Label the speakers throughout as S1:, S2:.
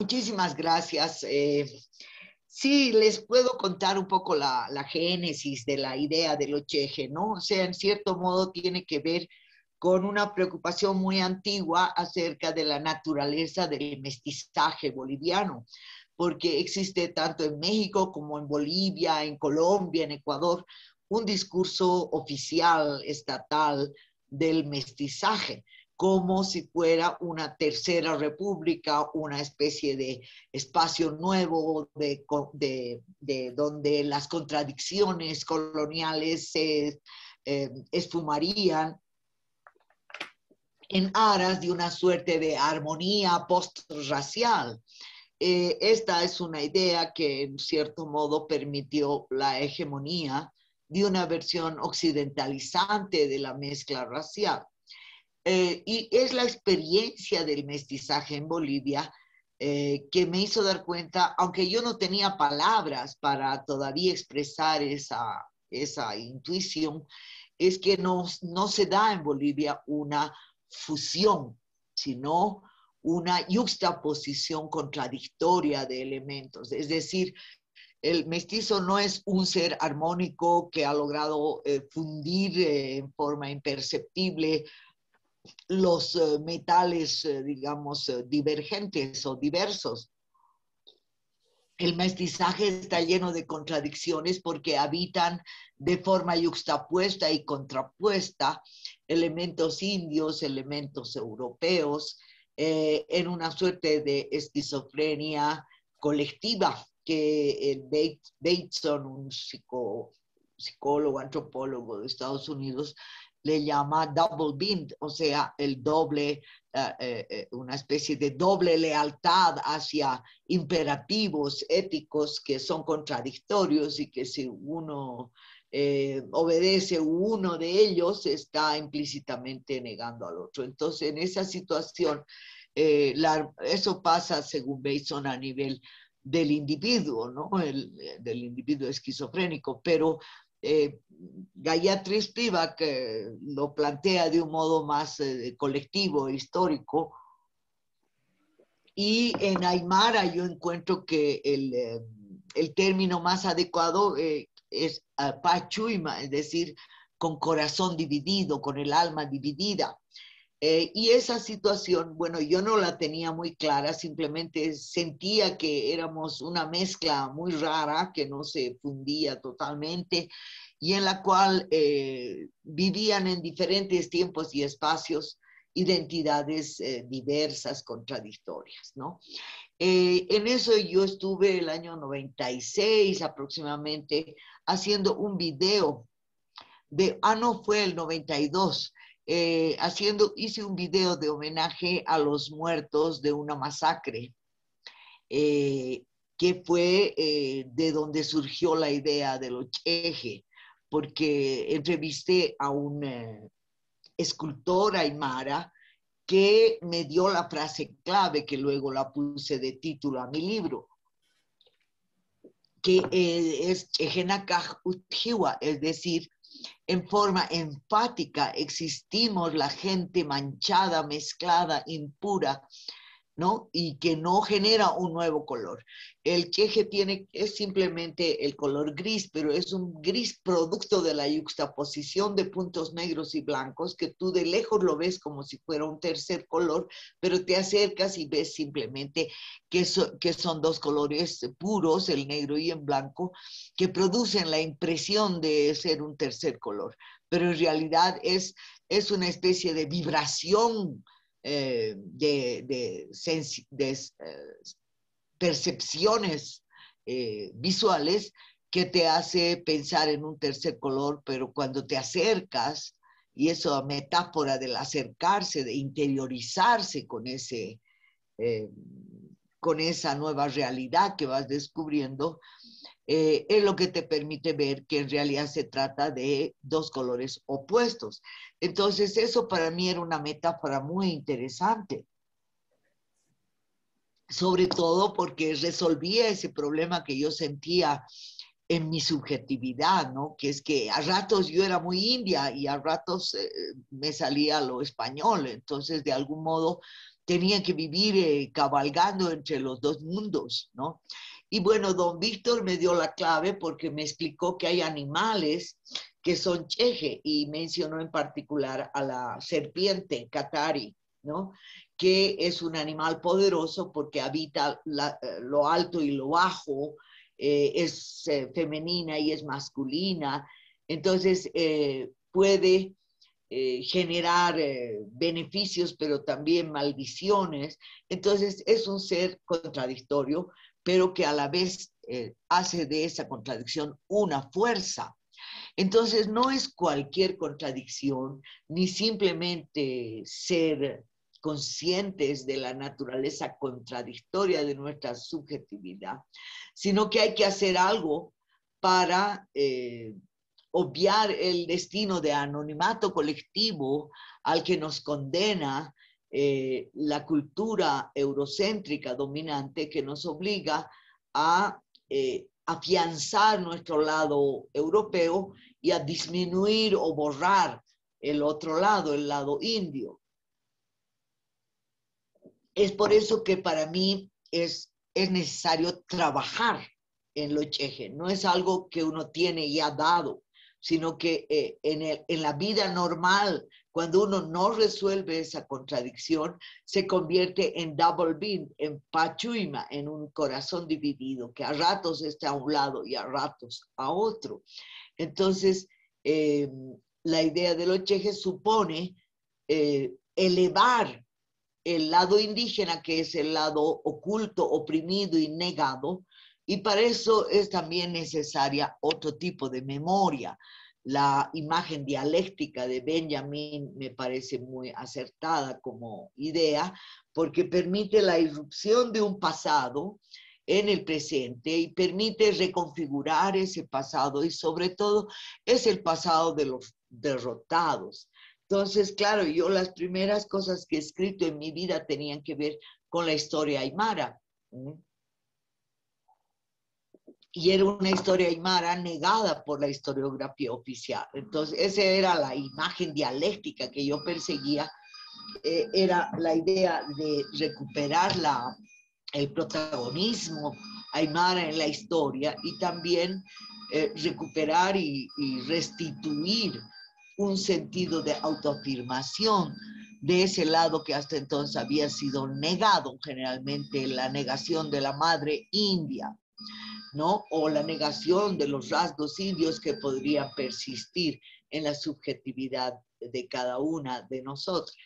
S1: Muchísimas gracias. Eh, sí, les puedo contar un poco la, génesis de la idea del ocheje, ¿no? O sea, en cierto modo tiene que ver con una preocupación muy antigua acerca de la naturaleza del mestizaje boliviano, porque existe tanto en México como en Bolivia, en Colombia, en Ecuador, un discurso oficial, estatal del mestizaje como si fuera una tercera república, una especie de espacio nuevo de, donde las contradicciones coloniales se eh, esfumarían en aras de una suerte de armonía postracial. Eh, esta es una idea que en cierto modo permitió la hegemonía de una versión occidentalizante de la mezcla racial. Eh, y es la experiencia del mestizaje en Bolivia eh, que me hizo dar cuenta, aunque yo no tenía palabras para todavía expresar esa, esa intuición, es que no, no se da en Bolivia una fusión, sino una juxtaposición contradictoria de elementos. Es decir, el mestizo no es un ser armónico que ha logrado eh, fundir en forma imperceptible los eh, metales, eh, digamos, eh, divergentes o diversos. El mestizaje está lleno de contradicciones porque habitan de forma yuxtapuesta y contrapuesta elementos indios, elementos europeos, en una suerte de esquizofrenia colectiva que Bateson, un psicólogo, antropólogo de Estados Unidos, le llama double bind, o sea, el doble, eh, eh, eh, una especie de doble lealtad hacia imperativos éticos que son contradictorios y que si uno obedece uno de ellos, está implícitamente negando al otro. Entonces, en esa situación, eso pasa, según Bason, a nivel del individuo, ¿no? El, del individuo esquizofrénico, pero eh, Gayatri Spivak lo plantea de un modo más eh, colectivo, histórico. Y en Aymara yo encuentro que el, eh, el término más adecuado eh, es pachuima, es decir, con corazón dividido, con el alma dividida. Eh, y esa situación, bueno, yo no la tenía muy clara, simplemente sentía que éramos una mezcla muy rara, que no se fundía totalmente y en la cual eh, vivían en diferentes tiempos y espacios identidades eh, diversas, contradictorias, ¿no? en eso yo estuve el año 96 aproximadamente haciendo un video de, ah, no, fue el 92, eh, haciendo, hice un video de homenaje a los muertos de una masacre, eh, que fue eh, de donde surgió la idea del ocheje, porque entrevisté a un escultor aymara que me dio la frase clave que luego la puse de título a mi libro, que es Ejenakaj Utjiwa, es decir, en forma enfática existimos la gente manchada, mezclada, impura, Y que no genera un nuevo color. El queje tiene, es simplemente el color gris, pero es un gris producto de la yuxtaposición de puntos negros y blancos, que tú de lejos lo ves como si fuera un tercer color, pero te acercas y ves simplemente que, que son dos colores puros, el negro y el blanco, que producen la impresión de ser un tercer color, pero en realidad es, es una especie de vibración eh, de, eh, percepciones eh, visuales que te hace pensar en un tercer color, pero cuando te acercas, y eso metáfora del acercarse, de interiorizarse con, ese, con esa nueva realidad que vas descubriendo, eh, es lo que te permite ver que en realidad se trata de dos colores opuestos. Entonces, eso para mí era una metáfora muy interesante, sobre todo porque resolvía ese problema que yo sentía en mi subjetividad, ¿no? Que es que a ratos yo era muy india y a ratos eh, me salía lo español, entonces de algún modo tenía que vivir eh, cabalgando entre los dos mundos, ¿no? Y bueno, don Víctor me dio la clave porque me explicó que hay animales que son cheje y mencionó en particular a la serpiente Katari, ¿no? Que es un animal poderoso porque habita eh, lo alto y lo bajo, eh, es eh, femenina y es masculina, entonces puede generar beneficios, pero también maldiciones. Entonces es un ser contradictorio, pero que a la vez eh, hace de esa contradicción una fuerza. Entonces, no es cualquier contradicción, ni simplemente ser conscientes de la naturaleza contradictoria de nuestra subjetividad, sino que hay que hacer algo para eh, obviar el destino de anonimato colectivo al que nos condena eh, la cultura eurocéntrica dominante que nos obliga a eh, afianzar nuestro lado europeo y a disminuir o borrar el otro lado, el lado indio. Es por eso que para mí es, es necesario trabajar en lo cheje. No es algo que uno tiene ya dado, sino que eh, en, el, en la vida normal cuando uno no resuelve esa contradicción, se convierte en double beam, en pachuima, en un corazón dividido, que a ratos está a un lado y a ratos a otro. Entonces, eh, la idea de los chejes supone eh, elevar el lado indígena, que es el lado oculto, oprimido y negado, y para eso es también necesaria otro tipo de memoria, la imagen dialéctica de Benjamin me parece muy acertada como idea porque permite la irrupción de un pasado en el presente y permite reconfigurar ese pasado y sobre todo es el pasado de los derrotados. Entonces, claro, yo las primeras cosas que he escrito en mi vida tenían que ver con la historia aymara y era una historia aymara negada por la historiografía oficial. Entonces, esa era la imagen dialéctica que yo perseguía, eh, era la idea de recuperar la, el protagonismo aymara en la historia y también eh, recuperar y, y restituir un sentido de autoafirmación de ese lado que hasta entonces había sido negado, generalmente la negación de la madre india. ¿No? O la negación de los rasgos indios que podría persistir en la subjetividad de cada una de nosotras.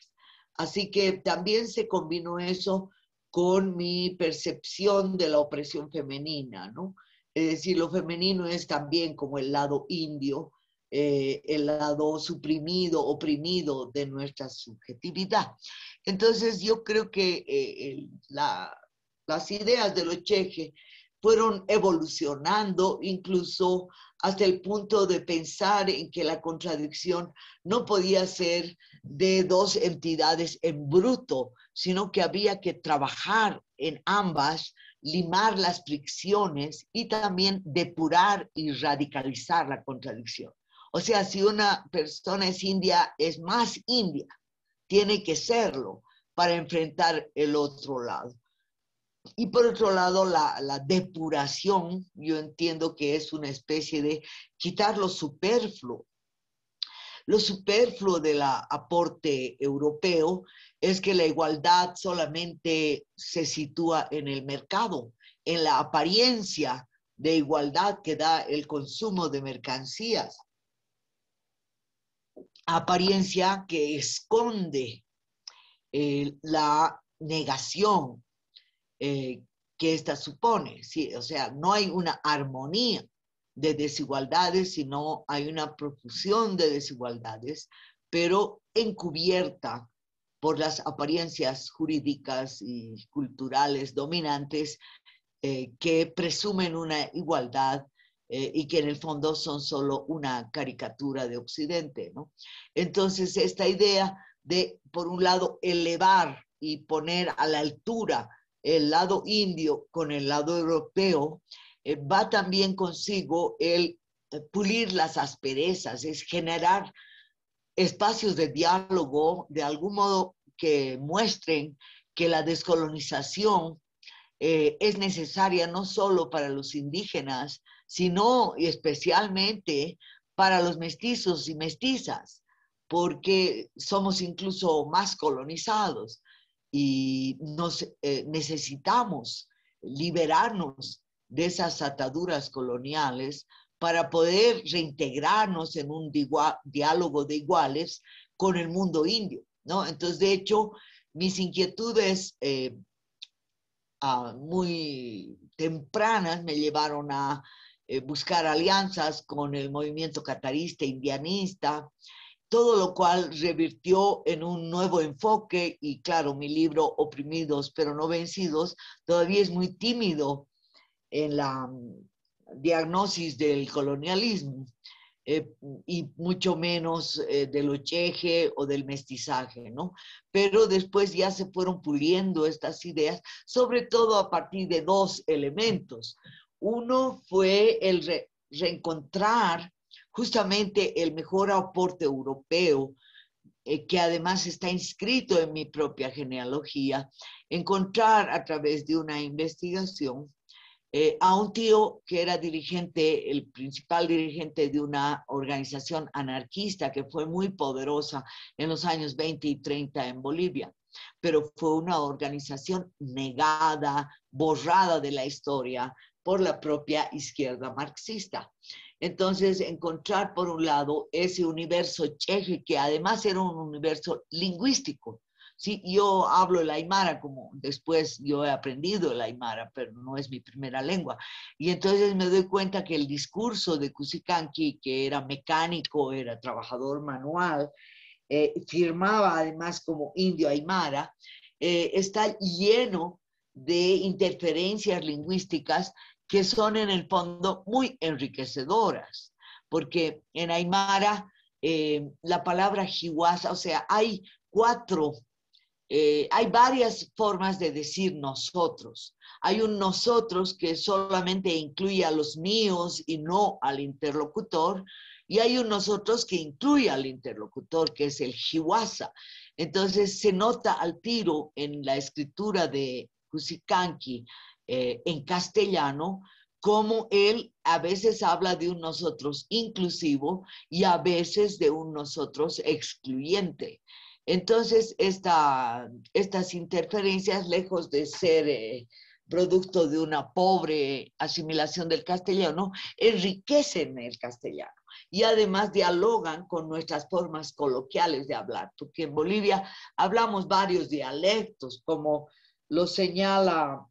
S1: Así que también se combinó eso con mi percepción de la opresión femenina, ¿no? Es decir, lo femenino es también como el lado indio, eh, el lado suprimido, oprimido de nuestra subjetividad. Entonces yo creo que eh, las ideas de los cheques fueron evolucionando incluso hasta el punto de pensar en que la contradicción no podía ser de dos entidades en bruto, sino que había que trabajar en ambas, limar las fricciones y también depurar y radicalizar la contradicción. O sea, si una persona es india, es más india, tiene que serlo para enfrentar el otro lado. Y por otro lado, la, depuración, yo entiendo que es una especie de quitar lo superfluo. Lo superfluo del aporte europeo es que la igualdad solamente se sitúa en el mercado, en la apariencia de igualdad que da el consumo de mercancías. Apariencia que esconde eh, la negación eh, que esta supone. O sea, no hay una armonía de desigualdades, sino hay una profusión de desigualdades, pero encubierta por las apariencias jurídicas y culturales dominantes eh, que presumen una igualdad eh, y que en el fondo son solo una caricatura de Occidente. ¿no? Entonces, esta idea de, por un lado, elevar y poner a la altura el lado indio con el lado europeo, eh, va también consigo el eh, pulir las asperezas, es generar espacios de diálogo de algún modo que muestren que la descolonización eh, es necesaria no solo para los indígenas, sino especialmente para los mestizos y mestizas, porque somos incluso más colonizados y nos eh, necesitamos liberarnos de esas ataduras coloniales para poder reintegrarnos en un diálogo de iguales con el mundo indio, ¿no? Entonces, de hecho, mis inquietudes eh, ah, muy tempranas me llevaron a eh, buscar alianzas con el movimiento catarista, indianista, todo lo cual revirtió en un nuevo enfoque y claro, mi libro Oprimidos pero no vencidos todavía es muy tímido en la mm, diagnosis del colonialismo. Eh, y mucho menos eh, del ocheje o del mestizaje, ¿no? Pero después ya se fueron puliendo estas ideas, sobre todo a partir de dos elementos. Uno fue el reencontrar justamente el mejor aporte europeo, eh, que además está inscrito en mi propia genealogía, encontrar a través de una investigación eh, a un tío que era dirigente, el principal dirigente de una organización anarquista que fue muy poderosa en los años 20 y 30 en Bolivia, pero fue una organización negada, borrada de la historia por la propia izquierda marxista. Entonces, encontrar por un lado ese universo cheje, que además era un universo lingüístico, Sí, yo hablo el aymara como después yo he aprendido el aymara, pero no es mi primera lengua. Y entonces me doy cuenta que el discurso de Kusikanki, que era mecánico, era trabajador manual, eh, firmaba además como indio aymara, eh, está lleno de interferencias lingüísticas que son en el fondo muy enriquecedoras, porque en aymara eh, la palabra jiwasa, o sea, hay cuatro eh, hay varias formas de decir nosotros. Hay un nosotros que solamente incluye a los míos y no al interlocutor, y hay un nosotros que incluye al interlocutor, que es el jiwasa. Entonces se nota al tiro en la escritura de Kusikanki eh, en castellano, como él a veces habla de un nosotros inclusivo y a veces de un nosotros excluyente. Entonces, estas interferencias, lejos de ser eh, producto de una pobre asimilación del castellano, enriquecen el castellano y además dialogan con nuestras formas coloquiales de hablar, porque en Bolivia hablamos varios dialectos, como lo señala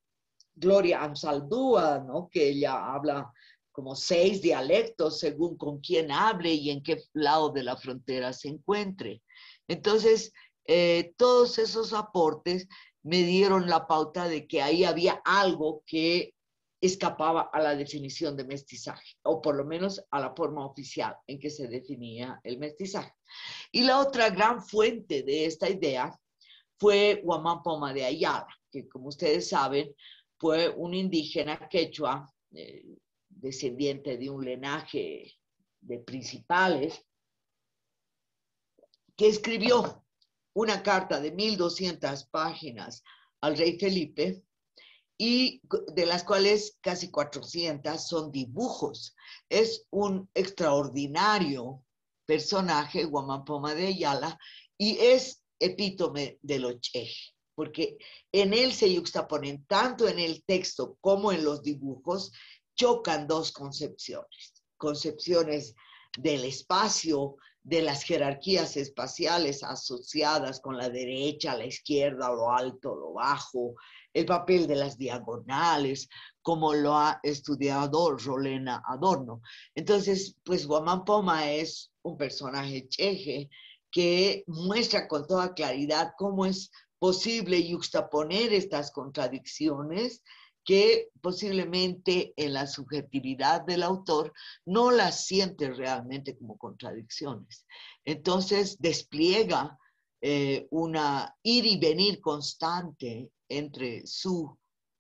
S1: Gloria Ansaldúa, ¿no? que ella habla como seis dialectos según con quién hable y en qué lado de la frontera se encuentre. Entonces, eh, todos esos aportes me dieron la pauta de que ahí había algo que escapaba a la definición de mestizaje, o por lo menos a la forma oficial en que se definía el mestizaje. Y la otra gran fuente de esta idea fue Guamán Poma de Ayala, que como ustedes saben fue un indígena quechua, eh, descendiente de un linaje de principales, que escribió una carta de 1200 páginas al rey Felipe y de las cuales casi 400 son dibujos. Es un extraordinario personaje, Guamampoma de Ayala, y es epítome de lo cheje, porque en él se yuxtaponen, tanto en el texto como en los dibujos, chocan dos concepciones, concepciones del espacio, de las jerarquías espaciales asociadas con la derecha, la izquierda, lo alto, lo bajo, el papel de las diagonales, como lo ha estudiado Rolena Adorno. Entonces, pues Guamán Poma es un personaje cheje que muestra con toda claridad cómo es posible yuxtaponer estas contradicciones que posiblemente en la subjetividad del autor no las siente realmente como contradicciones. Entonces despliega eh, una ir y venir constante entre su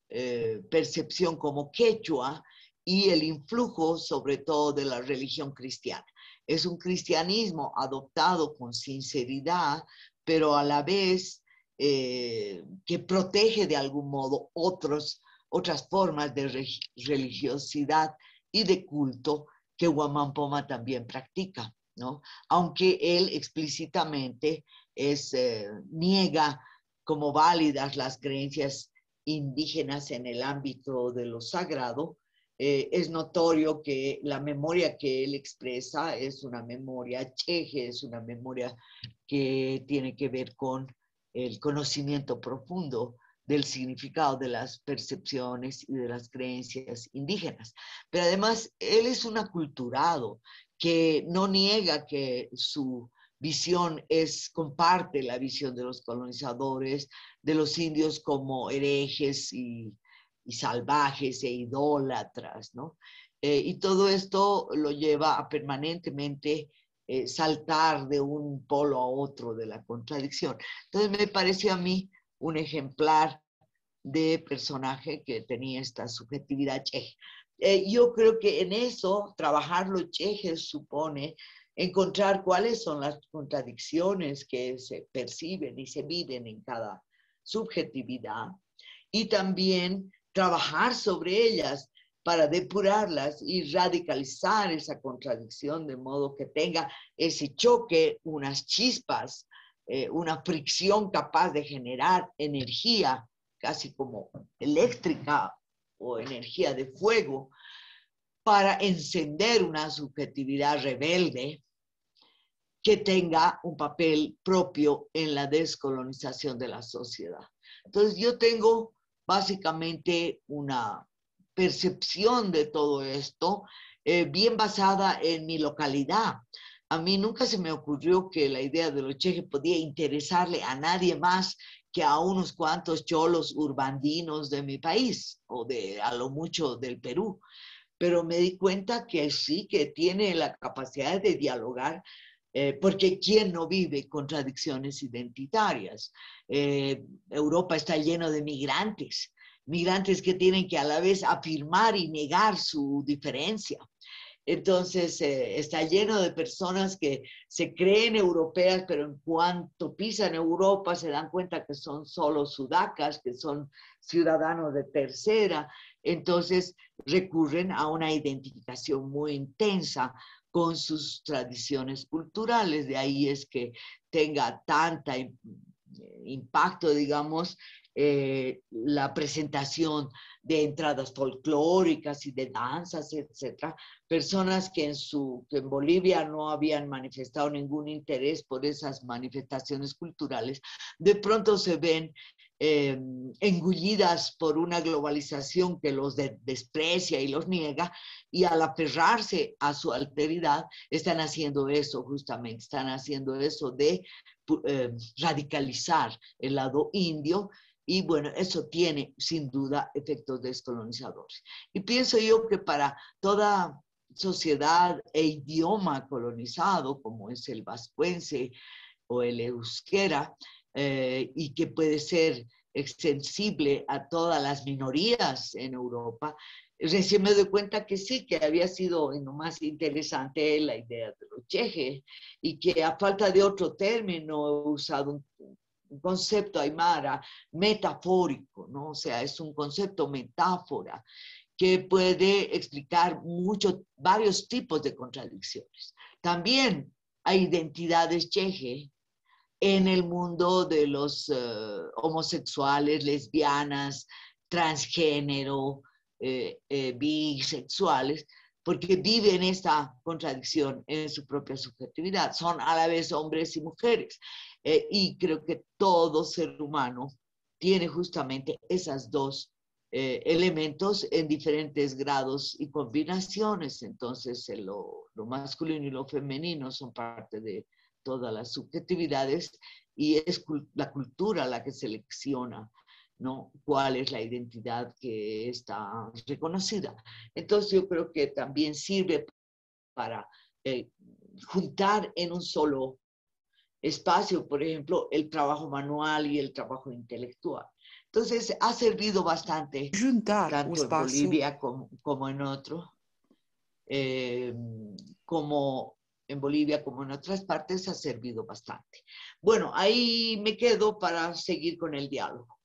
S1: eh, percepción como quechua y el influjo sobre todo de la religión cristiana. Es un cristianismo adoptado con sinceridad, pero a la vez eh, que protege de algún modo otras formas de religiosidad y de culto que Poma también practica, ¿no? Aunque él explícitamente eh, niega como válidas las creencias indígenas en el ámbito de lo sagrado, eh, es notorio que la memoria que él expresa es una memoria cheje, es una memoria que tiene que ver con el conocimiento profundo del significado de las percepciones y de las creencias indígenas. Pero además, él es un aculturado que no niega que su visión es, comparte la visión de los colonizadores, de los indios como herejes y, salvajes e idólatras, ¿no? Eh, y todo esto lo lleva a permanentemente eh, saltar de un polo a otro de la contradicción. Entonces me pareció a mí un ejemplar de personaje que tenía esta subjetividad cheje. Eh, yo creo que en eso, trabajar lo cheje supone encontrar cuáles son las contradicciones que se perciben y se viven en cada subjetividad y también trabajar sobre ellas para depurarlas y radicalizar esa contradicción de modo que tenga ese choque, unas chispas, eh, una fricción capaz de generar energía, casi como eléctrica o energía de fuego, para encender una subjetividad rebelde que tenga un papel propio en la descolonización de la sociedad. Entonces yo tengo básicamente una percepción de todo esto eh, bien basada en mi localidad. A mí nunca se me ocurrió que la idea de los cheques podía interesarle a nadie más que a unos cuantos cholos urbandinos de mi país o de a lo mucho del Perú pero me di cuenta que sí, que tiene la capacidad de dialogar, eh, porque ¿quién no vive contradicciones identitarias? Eh, Europa está lleno de migrantes, migrantes que tienen que a la vez afirmar y negar su diferencia. Entonces, eh, está lleno de personas que se creen europeas, pero en cuanto pisan Europa se dan cuenta que son solo sudacas, que son ciudadanos de tercera. Entonces, recurren a una identificación muy intensa con sus tradiciones culturales. De ahí es que tenga tanta impacto, digamos, eh, la presentación de entradas folclóricas y de danzas, etcétera, personas que en, su, en Bolivia no habían manifestado ningún interés por esas manifestaciones culturales, de pronto se ven eh, engullidas por una globalización que los desprecia y los niega, y al aferrarse a su alteridad, están haciendo eso justamente, están haciendo eso de eh, radicalizar el lado indio y bueno, eso tiene sin duda efectos descolonizadores. Y pienso yo que para toda sociedad e idioma colonizado, como es el vascuense o el euskera, eh, y que puede ser extensible a todas las minorías en Europa, recién me doy cuenta que sí, que había sido lo más interesante la idea de los chejes y que a falta de otro término he usado un, un concepto aymara metafórico, ¿no? O sea, es un concepto metáfora que puede explicar muchos, varios tipos de contradicciones. También hay identidades cheje en el mundo de los eh, homosexuales, lesbianas, transgénero, eh, eh, bisexuales, porque viven esta contradicción en su propia subjetividad. Son a la vez hombres y mujeres. Eh, y creo que todo ser humano tiene justamente esas dos eh, elementos en diferentes grados y combinaciones. Entonces, lo, lo, masculino y lo femenino son parte de todas las subjetividades y es la cultura la que selecciona ¿no? cuál es la identidad que está reconocida. Entonces, yo creo que también sirve para eh, juntar en un solo espacio, por ejemplo, el trabajo manual y el trabajo intelectual. Entonces, ha servido bastante, tanto en Bolivia como, en otro, eh, como en Bolivia como en otras partes ha servido bastante. Bueno, ahí me quedo para seguir con el diálogo.